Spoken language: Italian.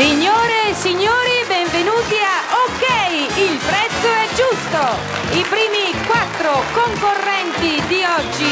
Signore e signori, benvenuti a OK, il prezzo è giusto! I primi quattro concorrenti di oggi